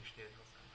にしてください。